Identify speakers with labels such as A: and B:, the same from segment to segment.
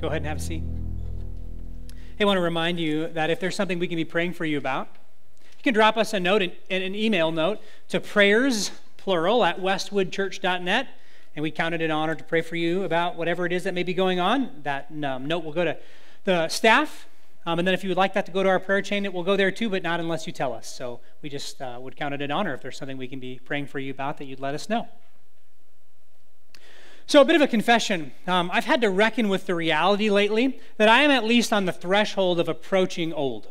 A: Go ahead and have a seat. Hey, I want to remind you that if there's something we can be praying for you about, you can drop us a note, an, an email note to prayers, plural, at westwoodchurch.net, and we count it an honor to pray for you about whatever it is that may be going on. That um, note will go to the staff, um, and then if you would like that to go to our prayer chain, it will go there too, but not unless you tell us. So we just uh, would count it an honor if there's something we can be praying for you about that you'd let us know. So, a bit of a confession. Um, I've had to reckon with the reality lately that I am at least on the threshold of approaching old.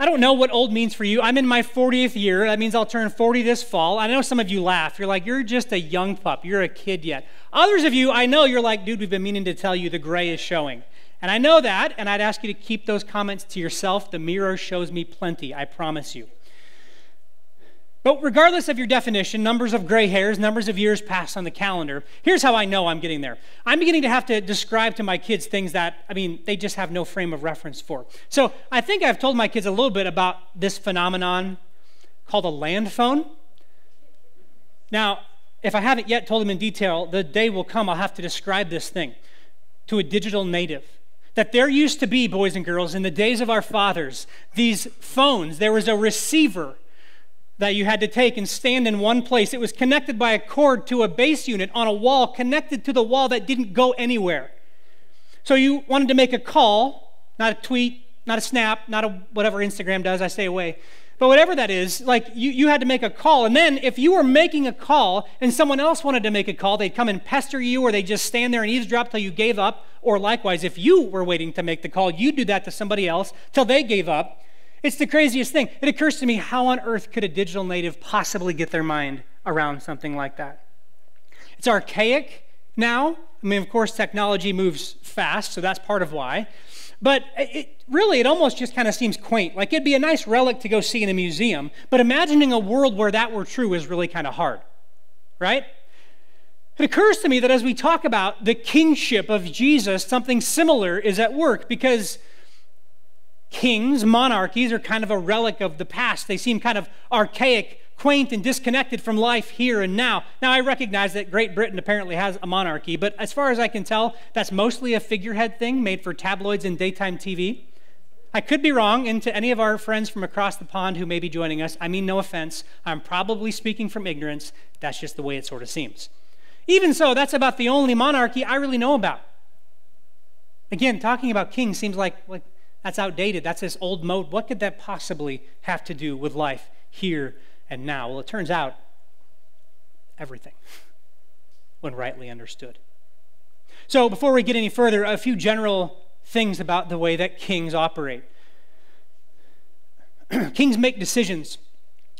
A: I don't know what old means for you. I'm in my 40th year. That means I'll turn 40 this fall. I know some of you laugh. You're like, you're just a young pup. You're a kid yet. Others of you, I know you're like, dude, we've been meaning to tell you the gray is showing. And I know that, and I'd ask you to keep those comments to yourself. The mirror shows me plenty, I promise you. But regardless of your definition, numbers of gray hairs, numbers of years passed on the calendar, here's how I know I'm getting there. I'm beginning to have to describe to my kids things that, I mean, they just have no frame of reference for. So I think I've told my kids a little bit about this phenomenon called a land phone. Now, if I haven't yet told them in detail, the day will come I'll have to describe this thing to a digital native. That there used to be, boys and girls, in the days of our fathers, these phones, there was a receiver that you had to take and stand in one place. It was connected by a cord to a base unit on a wall, connected to the wall that didn't go anywhere. So you wanted to make a call, not a tweet, not a snap, not a whatever Instagram does, I stay away. But whatever that is, like you, you had to make a call. And then if you were making a call and someone else wanted to make a call, they'd come and pester you or they'd just stand there and eavesdrop till you gave up. Or likewise, if you were waiting to make the call, you'd do that to somebody else till they gave up. It's the craziest thing. It occurs to me how on earth could a digital native possibly get their mind around something like that? It's archaic now. I mean, of course, technology moves fast, so that's part of why. But it, really, it almost just kind of seems quaint. Like it'd be a nice relic to go see in a museum, but imagining a world where that were true is really kind of hard, right? It occurs to me that as we talk about the kingship of Jesus, something similar is at work because kings, monarchies, are kind of a relic of the past. They seem kind of archaic, quaint, and disconnected from life here and now. Now, I recognize that Great Britain apparently has a monarchy, but as far as I can tell, that's mostly a figurehead thing made for tabloids and daytime TV. I could be wrong, and to any of our friends from across the pond who may be joining us, I mean no offense. I'm probably speaking from ignorance. That's just the way it sort of seems. Even so, that's about the only monarchy I really know about. Again, talking about kings seems like, like that's outdated. That's this old mode. What could that possibly have to do with life here and now? Well, it turns out everything when rightly understood. So, before we get any further, a few general things about the way that kings operate. kings make decisions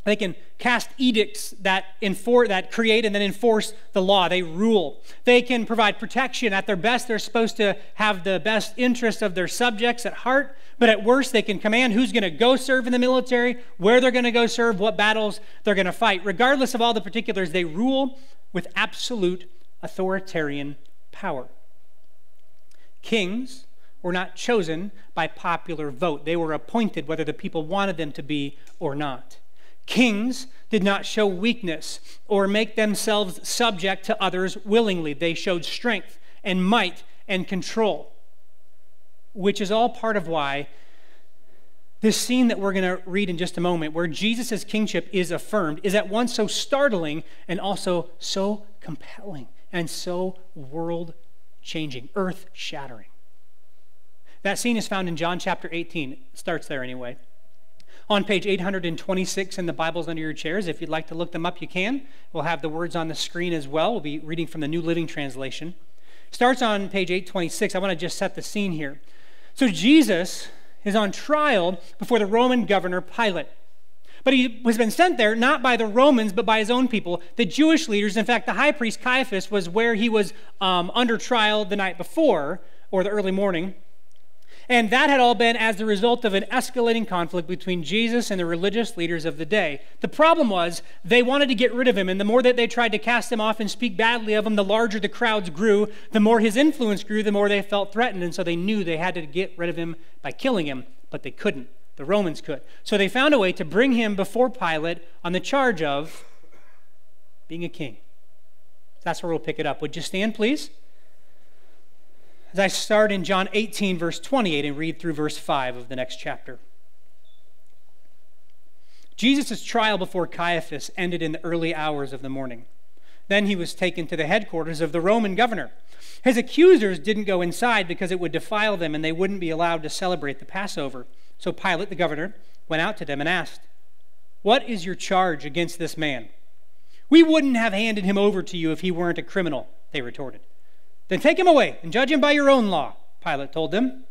A: they can cast edicts that, enforce, that create and then enforce the law. They rule. They can provide protection. At their best, they're supposed to have the best interests of their subjects at heart. But at worst, they can command who's going to go serve in the military, where they're going to go serve, what battles they're going to fight. Regardless of all the particulars, they rule with absolute authoritarian power. Kings were not chosen by popular vote, they were appointed whether the people wanted them to be or not. Kings did not show weakness or make themselves subject to others willingly. They showed strength and might and control, which is all part of why this scene that we're going to read in just a moment, where Jesus' kingship is affirmed, is at once so startling and also so compelling and so world changing, earth shattering. That scene is found in John chapter 18. It starts there anyway on page 826 in the Bibles under your chairs. If you'd like to look them up, you can. We'll have the words on the screen as well. We'll be reading from the New Living Translation. Starts on page 826. I want to just set the scene here. So Jesus is on trial before the Roman governor Pilate. But he has been sent there not by the Romans, but by his own people, the Jewish leaders. In fact, the high priest Caiaphas was where he was um, under trial the night before, or the early morning. And that had all been as the result of an escalating conflict between Jesus and the religious leaders of the day. The problem was they wanted to get rid of him, and the more that they tried to cast him off and speak badly of him, the larger the crowds grew. The more his influence grew, the more they felt threatened, and so they knew they had to get rid of him by killing him, but they couldn't. The Romans could. So they found a way to bring him before Pilate on the charge of being a king. That's where we'll pick it up. Would you stand, please? As I start in John 18, verse 28, and read through verse 5 of the next chapter. Jesus' trial before Caiaphas ended in the early hours of the morning. Then he was taken to the headquarters of the Roman governor. His accusers didn't go inside because it would defile them and they wouldn't be allowed to celebrate the Passover. So Pilate, the governor, went out to them and asked, What is your charge against this man? We wouldn't have handed him over to you if he weren't a criminal, they retorted. Then take him away and judge him by your own law, Pilate told them.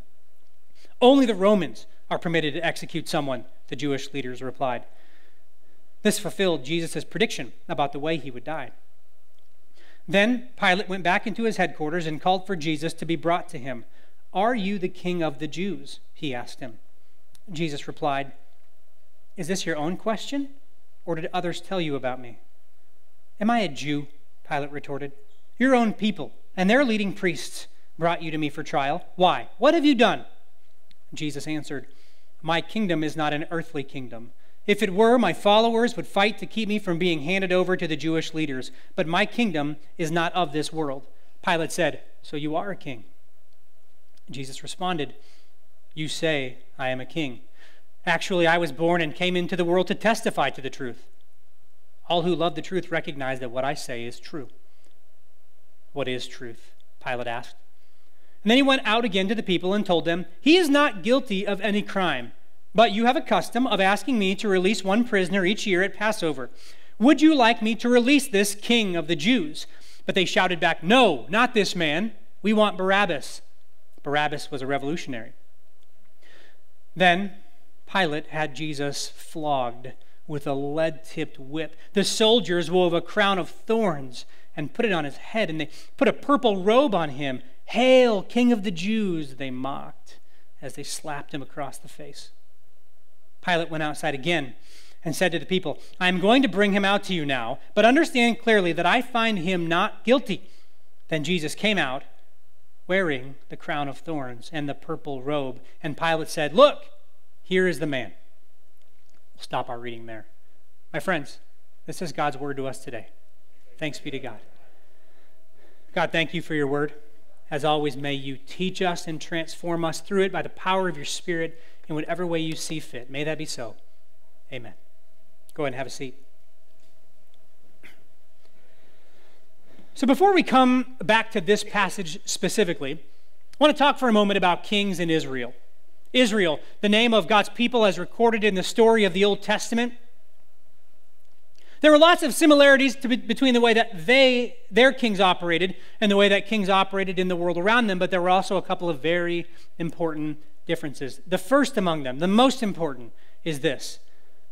A: Only the Romans are permitted to execute someone, the Jewish leaders replied. This fulfilled Jesus' prediction about the way he would die. Then Pilate went back into his headquarters and called for Jesus to be brought to him. Are you the king of the Jews? He asked him. Jesus replied, Is this your own question, or did others tell you about me? Am I a Jew? Pilate retorted. Your own people and their leading priests brought you to me for trial. Why? What have you done? Jesus answered, My kingdom is not an earthly kingdom. If it were, my followers would fight to keep me from being handed over to the Jewish leaders. But my kingdom is not of this world. Pilate said, So you are a king. Jesus responded, You say, I am a king. Actually, I was born and came into the world to testify to the truth. All who love the truth recognize that what I say is true. What is truth? Pilate asked. And then he went out again to the people and told them, He is not guilty of any crime. But you have a custom of asking me to release one prisoner each year at Passover. Would you like me to release this king of the Jews? But they shouted back, No, not this man. We want Barabbas. Barabbas was a revolutionary. Then Pilate had Jesus flogged with a lead tipped whip. The soldiers wove a crown of thorns and put it on his head, and they put a purple robe on him. Hail, King of the Jews, they mocked as they slapped him across the face. Pilate went outside again and said to the people, I am going to bring him out to you now, but understand clearly that I find him not guilty. Then Jesus came out wearing the crown of thorns and the purple robe. And Pilate said, Look, here is the man. We'll stop our reading there. My friends, this is God's word to us today. Thanks be to God. God, thank you for your word. As always, may you teach us and transform us through it by the power of your Spirit in whatever way you see fit. May that be so. Amen. Go ahead and have a seat. So, before we come back to this passage specifically, I want to talk for a moment about kings in Israel. Israel, the name of God's people as recorded in the story of the Old Testament. There were lots of similarities to, between the way that they, their kings operated and the way that kings operated in the world around them, but there were also a couple of very important differences. The first among them, the most important, is this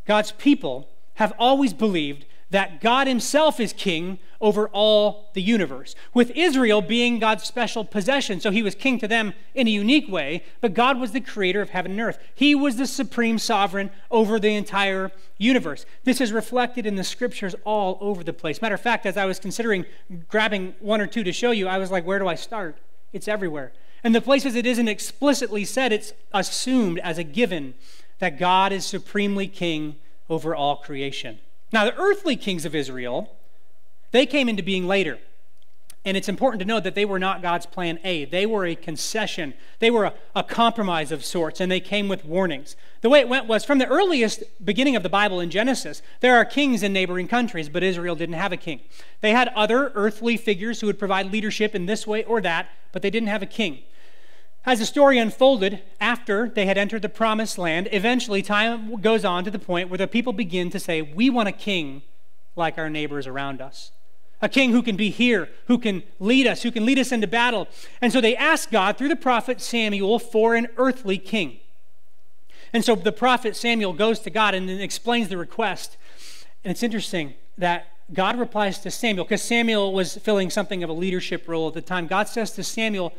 A: God's people have always believed that God Himself is king over all the universe, with Israel being God's special possession. So He was king to them in a unique way, but God was the creator of heaven and earth. He was the supreme sovereign over the entire universe. This is reflected in the scriptures all over the place. Matter of fact, as I was considering grabbing one or two to show you, I was like, where do I start? It's everywhere. And the places it isn't explicitly said, it's assumed as a given that God is supremely king over all creation. Now, the earthly kings of Israel, they came into being later. And it's important to note that they were not God's plan A. They were a concession. They were a, a, compromise of sorts, and they came with warnings. The way it went was from the earliest beginning of the Bible in Genesis, there are kings in neighboring countries, but Israel didn't have a king. They had other earthly figures who would provide leadership in this way or that, but they didn't have a king. As the story unfolded, after they had entered the promised land, eventually time goes on to the point where the people begin to say, We want a king like our neighbors around us. A king who can be here, who can lead us, who can lead us into battle. And so they ask God through the prophet Samuel for an earthly king. And so the prophet Samuel goes to God and explains the request. And it's interesting that God replies to Samuel, because Samuel was filling something of a leadership role at the time. God says to Samuel,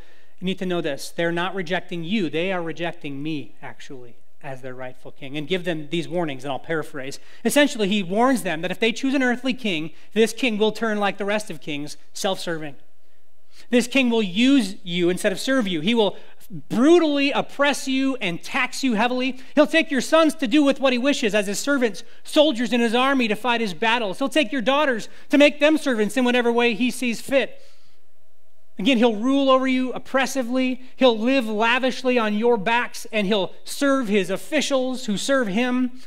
A: you need to know this. They're not rejecting you, they are rejecting me, actually, as their rightful king. And give them these warnings, and I'll paraphrase. Essentially, he warns them that if they choose an earthly king, this king will turn like the rest of kings, self serving. This king will use you instead of serve you. He will brutally oppress you and tax you heavily. He'll take your sons to do with what he wishes as his servants, soldiers in his army to fight his battles. He'll take your daughters to make them servants in whatever way he sees fit. Again, he'll rule over you oppressively. He'll live lavishly on your backs, and he'll serve his officials who serve him.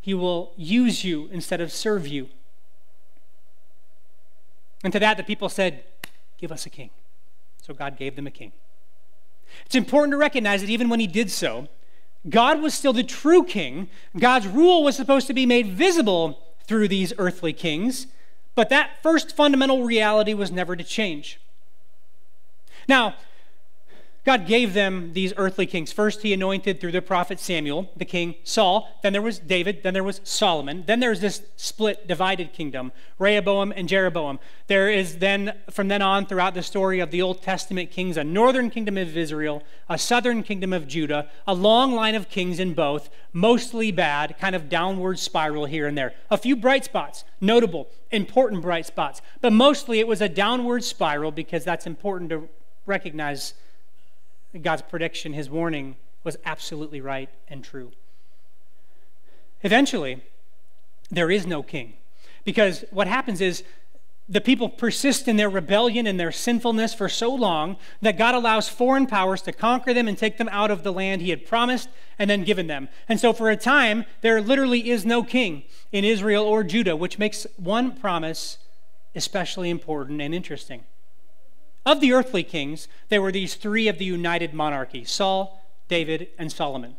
A: He will use you instead of serve you. And to that, the people said, Give us a king. So God gave them a king. It's important to recognize that even when he did so, God was still the true king. God's rule was supposed to be made visible through these earthly kings, but that first fundamental reality was never to change. Now, God gave them these earthly kings. First, he anointed through the prophet Samuel, the king Saul. Then there was David. Then there was Solomon. Then there's this split, divided kingdom, Rehoboam and Jeroboam. There is then, from then on, throughout the story of the Old Testament kings, a northern kingdom of Israel, a southern kingdom of Judah, a long line of kings in both, mostly bad, kind of downward spiral here and there. A few bright spots, notable, important bright spots, but mostly it was a downward spiral because that's important to recognize God's prediction, his warning, was absolutely right and true. Eventually, there is no king. Because what happens is the people persist in their rebellion and their sinfulness for so long that God allows foreign powers to conquer them and take them out of the land he had promised and then given them. And so, for a time, there literally is no king in Israel or Judah, which makes one promise especially important and interesting. Of the earthly kings, there were these three of the united monarchy Saul, David, and Solomon.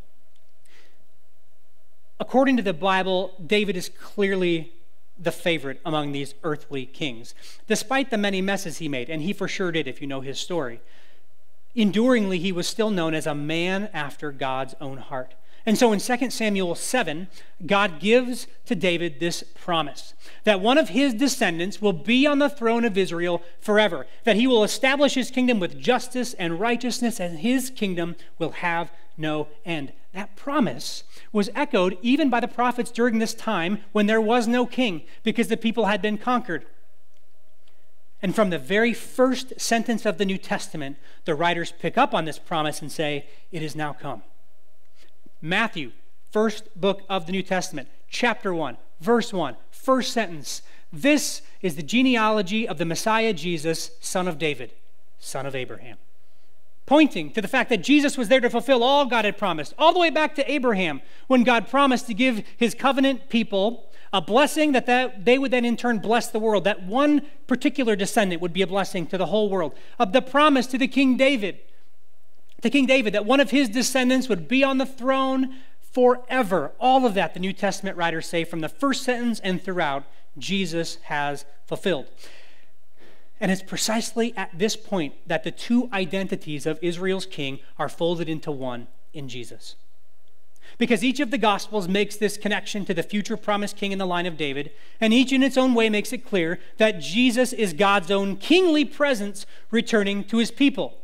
A: According to the Bible, David is clearly the favorite among these earthly kings, despite the many messes he made, and he for sure did if you know his story. Enduringly, he was still known as a man after God's own heart. And so in 2 Samuel 7, God gives to David this promise that one of his descendants will be on the throne of Israel forever, that he will establish his kingdom with justice and righteousness, and his kingdom will have no end. That promise was echoed even by the prophets during this time when there was no king because the people had been conquered. And from the very first sentence of the New Testament, the writers pick up on this promise and say, It is now come. Matthew, first book of the New Testament, chapter 1, verse 1, first sentence. This is the genealogy of the Messiah Jesus, son of David, son of Abraham. Pointing to the fact that Jesus was there to fulfill all God had promised, all the way back to Abraham, when God promised to give his covenant people a blessing that, that they would then in turn bless the world, that one particular descendant would be a blessing to the whole world. Of the promise to the King David to King David that one of his descendants would be on the throne forever. All of that, the New Testament writers say, from the first sentence and throughout, Jesus has fulfilled. And it's precisely at this point that the two identities of Israel's king are folded into one in Jesus. Because each of the Gospels makes this connection to the future promised king in the line of David, and each in its own way makes it clear that Jesus is God's own kingly presence returning to his people.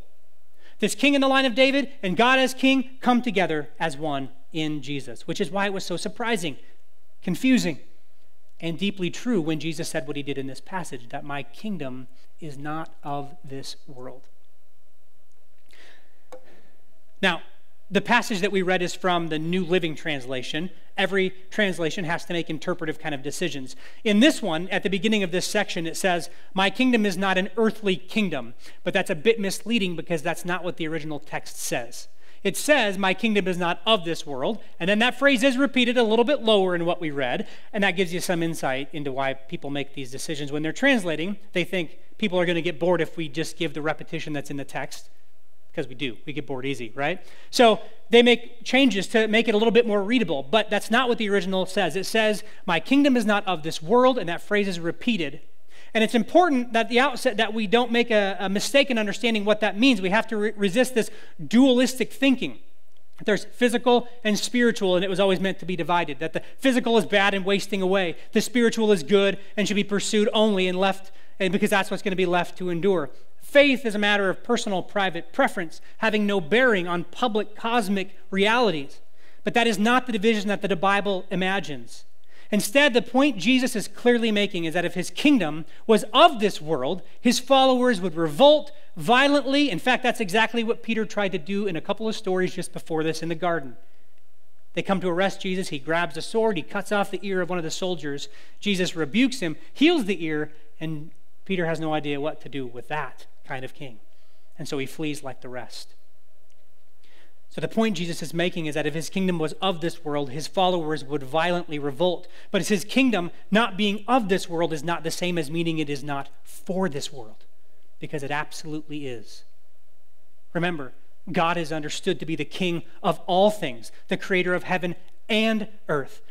A: This king in the line of David and God as king come together as one in Jesus, which is why it was so surprising, confusing, and deeply true when Jesus said what he did in this passage that my kingdom is not of this world. Now, the passage that we read is from the New Living Translation. Every translation has to make interpretive kind of decisions. In this one, at the beginning of this section, it says, My kingdom is not an earthly kingdom. But that's a bit misleading because that's not what the original text says. It says, My kingdom is not of this world. And then that phrase is repeated a little bit lower in what we read. And that gives you some insight into why people make these decisions. When they're translating, they think people are going to get bored if we just give the repetition that's in the text because we do. We get bored easy, right? So they make changes to make it a little bit more readable, but that's not what the original says. It says, My kingdom is not of this world, and that phrase is repeated. And it's important that the outset that we don't make a, a mistake in understanding what that means. We have to re- resist this dualistic thinking. There's physical and spiritual, and it was always meant to be divided. That the physical is bad and wasting away, the spiritual is good and should be pursued only and left, and because that's what's going to be left to endure. Faith is a matter of personal, private preference, having no bearing on public cosmic realities. But that is not the division that the Bible imagines. Instead, the point Jesus is clearly making is that if his kingdom was of this world, his followers would revolt violently. In fact, that's exactly what Peter tried to do in a couple of stories just before this in the garden. They come to arrest Jesus. He grabs a sword, he cuts off the ear of one of the soldiers. Jesus rebukes him, heals the ear, and Peter has no idea what to do with that kind of king. And so he flees like the rest. So the point Jesus is making is that if his kingdom was of this world, his followers would violently revolt. But his kingdom not being of this world is not the same as meaning it is not for this world, because it absolutely is. Remember, God is understood to be the king of all things, the creator of heaven and earth.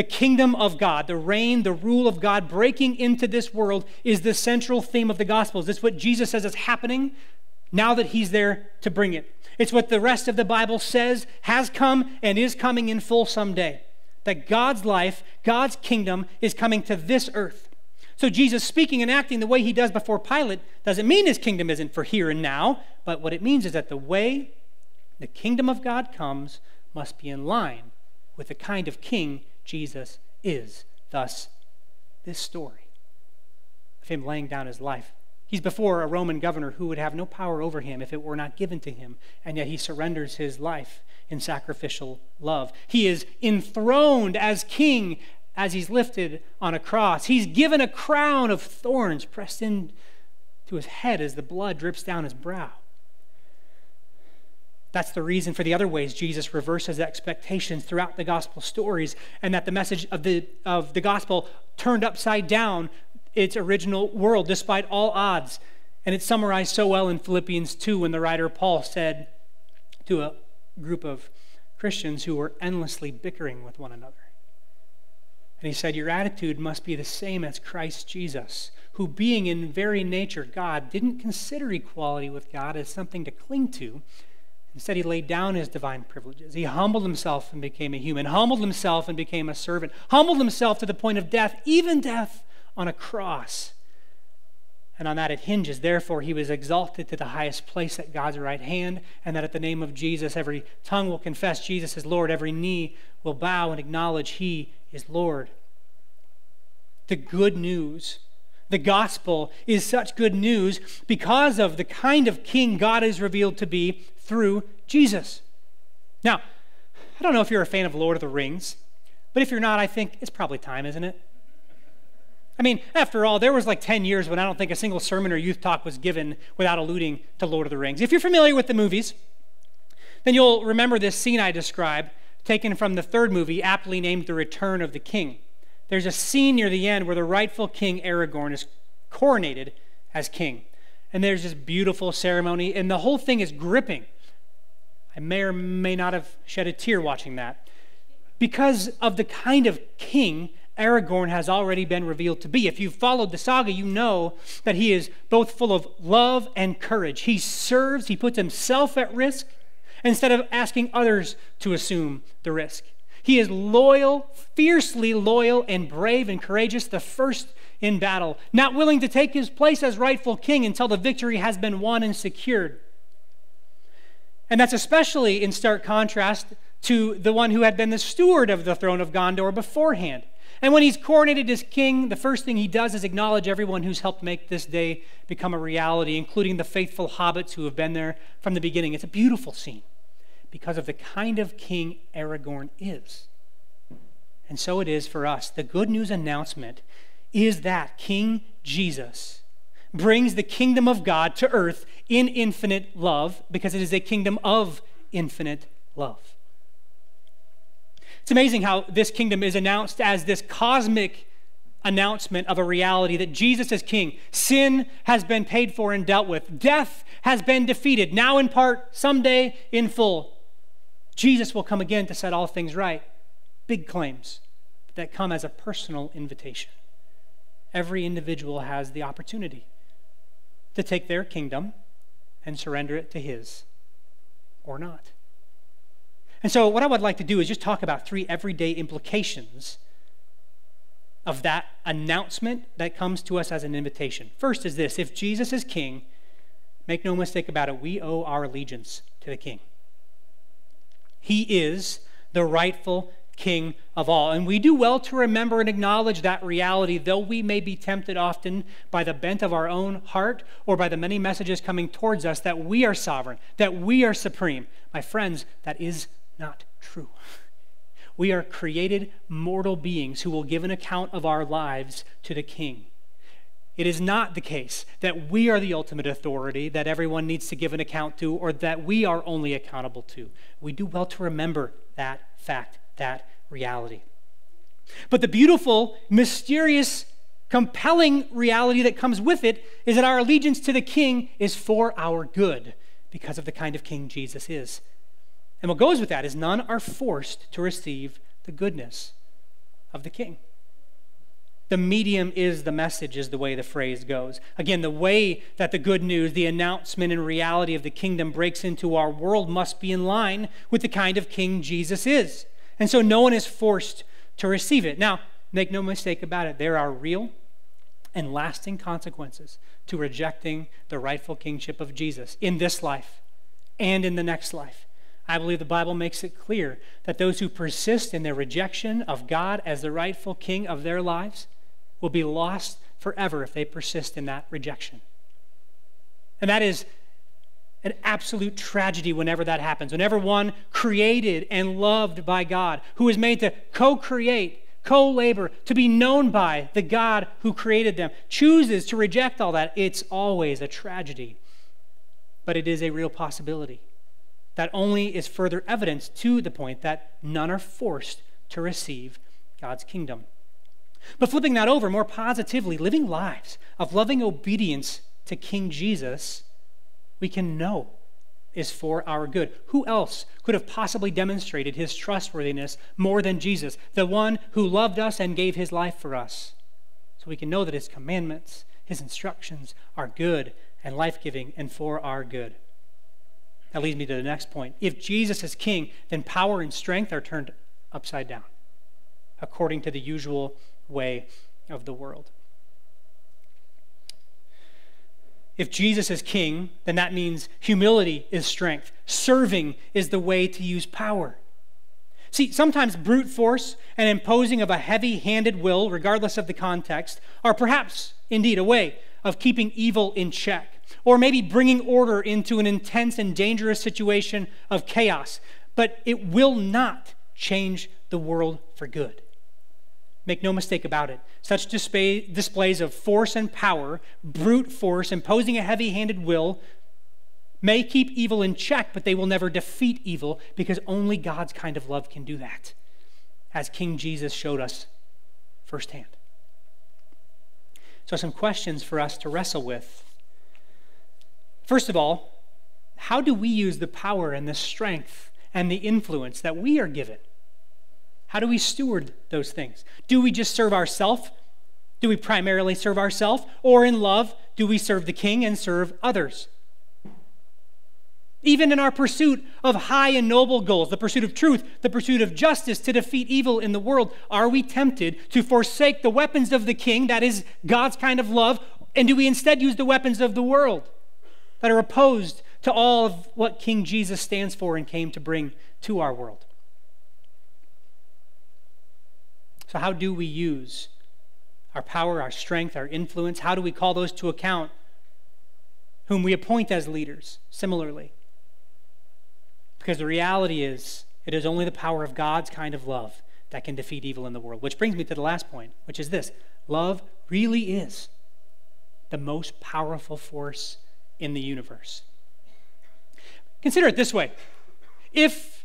A: The kingdom of God, the reign, the rule of God breaking into this world is the central theme of the Gospels. Is what Jesus says is happening now that he's there to bring it. It's what the rest of the Bible says has come and is coming in full someday. That God's life, God's kingdom is coming to this earth. So Jesus speaking and acting the way he does before Pilate doesn't mean his kingdom isn't for here and now, but what it means is that the way the kingdom of God comes must be in line with the kind of king Jesus is. Thus, this story of him laying down his life. He's before a Roman governor who would have no power over him if it were not given to him, and yet he surrenders his life in sacrificial love. He is enthroned as king as he's lifted on a cross. He's given a crown of thorns pressed into his head as the blood drips down his brow. That's the reason for the other ways Jesus reverses expectations throughout the gospel stories, and that the message of the, of the gospel turned upside down its original world despite all odds. And it's summarized so well in Philippians 2 when the writer Paul said to a group of Christians who were endlessly bickering with one another. And he said, Your attitude must be the same as Christ Jesus, who, being in very nature God, didn't consider equality with God as something to cling to Instead, he laid down his divine privileges. He humbled himself and became a human, humbled himself and became a servant, humbled himself to the point of death, even death on a cross. And on that it hinges. Therefore, he was exalted to the highest place at God's right hand, and that at the name of Jesus, every tongue will confess Jesus is Lord, every knee will bow and acknowledge he is Lord. The good news the gospel is such good news because of the kind of king God is revealed to be through Jesus. Now, I don't know if you're a fan of Lord of the Rings, but if you're not, I think it's probably time, isn't it? I mean, after all, there was like 10 years when I don't think a single sermon or youth talk was given without alluding to Lord of the Rings. If you're familiar with the movies, then you'll remember this scene I described, taken from the third movie, aptly named The Return of the King there's a scene near the end where the rightful king Aragorn is coronated as king. And there's this beautiful ceremony, and the whole thing is gripping. I may or may not have shed a tear watching that. Because of the kind of king Aragorn has already been revealed to be. If you've followed the saga, you know that he is both full of love and courage. He serves, he puts himself at risk instead of asking others to assume the risk. He is loyal, fiercely loyal, and brave and courageous, the first in battle, not willing to take his place as rightful king until the victory has been won and secured. And that's especially in stark contrast to the one who had been the steward of the throne of Gondor beforehand. And when he's coronated as king, the first thing he does is acknowledge everyone who's helped make this day become a reality, including the faithful hobbits who have been there from the beginning. It's a beautiful scene because of the kind of king Aragorn is. And so it is for us. The good news announcement is that King Jesus brings the kingdom of God to earth in infinite love because it is a kingdom of infinite love. It's amazing how this kingdom is announced as this cosmic announcement of a reality that Jesus is king. Sin has been paid for and dealt with, death has been defeated, now in part, someday in full. Jesus will come again to set all things right. Big claims that come as a personal invitation. Every individual has the opportunity to take their kingdom and surrender it to his or not. And so, what I would like to do is just talk about three everyday implications of that announcement that comes to us as an invitation. First is this if Jesus is king, make no mistake about it, we owe our allegiance to the king. He is the rightful King of all. And we do well to remember and acknowledge that reality, though we may be tempted often by the bent of our own heart or by the many messages coming towards us that we are sovereign, that we are supreme. My friends, that is not true. We are created mortal beings who will give an account of our lives to the King. It is not the case that we are the ultimate authority that everyone needs to give an account to or that we are only accountable to. We do well to remember that fact, that reality. But the beautiful, mysterious, compelling reality that comes with it is that our allegiance to the King is for our good because of the kind of King Jesus is. And what goes with that is none are forced to receive the goodness of the King. The medium is the message, is the way the phrase goes. Again, the way that the good news, the announcement and reality of the kingdom breaks into our world must be in line with the kind of king Jesus is. And so no one is forced to receive it. Now, make no mistake about it, there are real and lasting consequences to rejecting the rightful kingship of Jesus in this life and in the next life. I believe the Bible makes it clear that those who persist in their rejection of God as the rightful king of their lives will be lost forever if they persist in that rejection. And that is an absolute tragedy whenever that happens. Whenever one created and loved by God, who is made to co create, co labor, to be known by the God who created them, chooses to reject all that, it's always a tragedy. But it is a real possibility. That only is further evidence to the point that none are forced to receive God's kingdom. But flipping that over more positively, living lives of loving obedience to King Jesus, we can know is for our good. Who else could have possibly demonstrated his trustworthiness more than Jesus, the one who loved us and gave his life for us? So we can know that his commandments, his instructions are good and life giving and for our good. That leads me to the next point. If Jesus is king, then power and strength are turned upside down, according to the usual way of the world. If Jesus is king, then that means humility is strength. Serving is the way to use power. See, sometimes brute force and imposing of a heavy handed will, regardless of the context, are perhaps indeed a way of keeping evil in check, or maybe bringing order into an intense and dangerous situation of chaos. But it will not change the world for good. Make no mistake about it. Such display, displays of force and power, brute force, imposing a heavy handed will, may keep evil in check, but they will never defeat evil because only God's kind of love can do that, as King Jesus showed us firsthand. So, some questions for us to wrestle with. First of all, how do we use the power and the strength and the influence that we are given? How do we steward those things? Do we just serve ourselves? Do we primarily serve ourselves? Or in love, do we serve the king and serve others? Even in our pursuit of high and noble goals, the pursuit of truth, the pursuit of justice to defeat evil in the world, are we tempted to forsake the weapons of the king, that is God's kind of love, and do we instead use the weapons of the world that are opposed to all of what King Jesus stands for and came to bring to our world? So, how do we use our power, our strength, our influence? How do we call those to account whom we appoint as leaders similarly? Because the reality is, it is only the power of God's kind of love that can defeat evil in the world. Which brings me to the last point, which is this love really is the most powerful force in the universe. Consider it this way if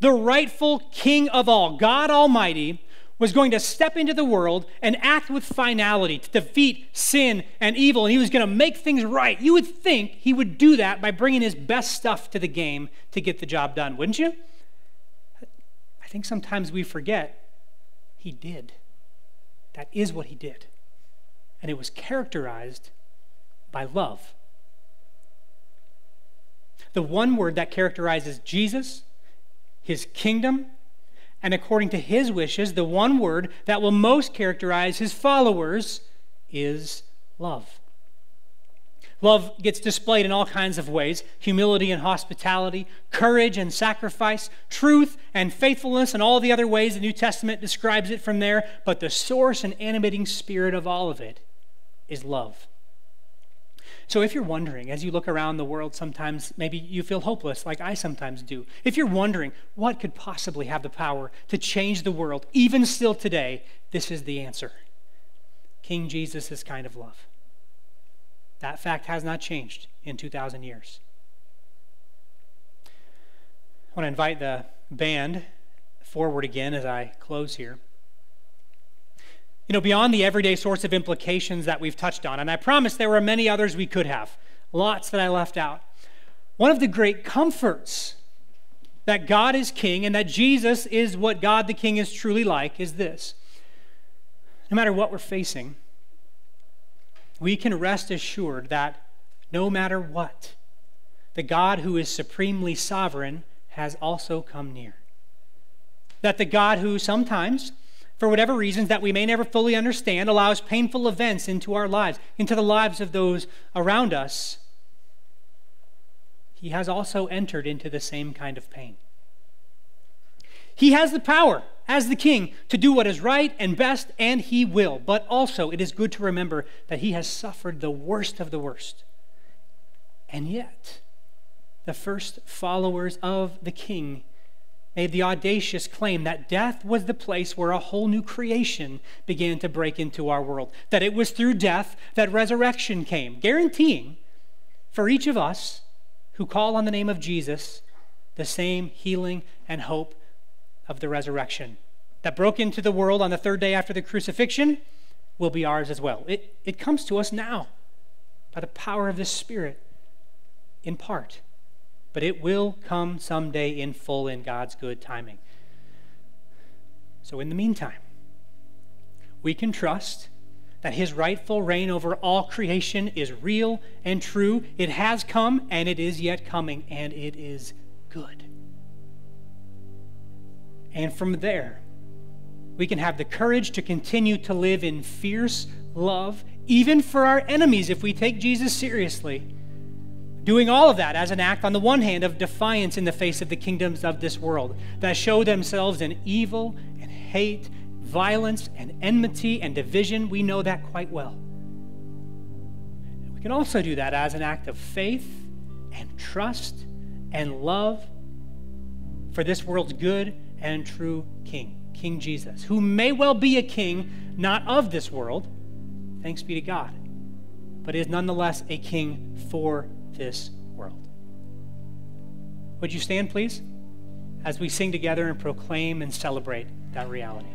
A: the rightful king of all, God Almighty, was going to step into the world and act with finality to defeat sin and evil, and he was going to make things right. You would think he would do that by bringing his best stuff to the game to get the job done, wouldn't you? I think sometimes we forget he did. That is what he did. And it was characterized by love. The one word that characterizes Jesus, his kingdom, and according to his wishes, the one word that will most characterize his followers is love. Love gets displayed in all kinds of ways humility and hospitality, courage and sacrifice, truth and faithfulness, and all the other ways the New Testament describes it from there. But the source and animating spirit of all of it is love. So if you're wondering, as you look around the world, sometimes maybe you feel hopeless, like I sometimes do. If you're wondering what could possibly have the power to change the world, even still today, this is the answer King Jesus kind of love. That fact has not changed in 2,000 years. I want to invite the band forward again as I close here. You know, beyond the everyday sorts of implications that we've touched on, and I promise there were many others we could have, lots that I left out. One of the great comforts that God is king and that Jesus is what God the King is truly like is this. No matter what we're facing, we can rest assured that no matter what, the God who is supremely sovereign has also come near. That the God who sometimes, for whatever reasons that we may never fully understand, allows painful events into our lives, into the lives of those around us, he has also entered into the same kind of pain. He has the power as the king to do what is right and best, and he will. But also, it is good to remember that he has suffered the worst of the worst. And yet, the first followers of the king made the audacious claim that death was the place where a whole new creation began to break into our world. That it was through death that resurrection came, guaranteeing for each of us who call on the name of Jesus the same healing and hope of the resurrection that broke into the world on the third day after the crucifixion will be ours as well. It, it comes to us now by the power of the Spirit in part but it will come someday in full in God's good timing. So, in the meantime, we can trust that his rightful reign over all creation is real and true. It has come and it is yet coming, and it is good. And from there, we can have the courage to continue to live in fierce love, even for our enemies, if we take Jesus seriously Doing all of that as an act, on the one hand, of defiance in the face of the kingdoms of this world that show themselves in evil and hate, violence and enmity and division. We know that quite well. We can also do that as an act of faith and trust and love for this world's good and true King, King Jesus, who may well be a king not of this world, thanks be to God, but is nonetheless a king for this world. Would you stand, please, as we sing together and proclaim and celebrate that reality?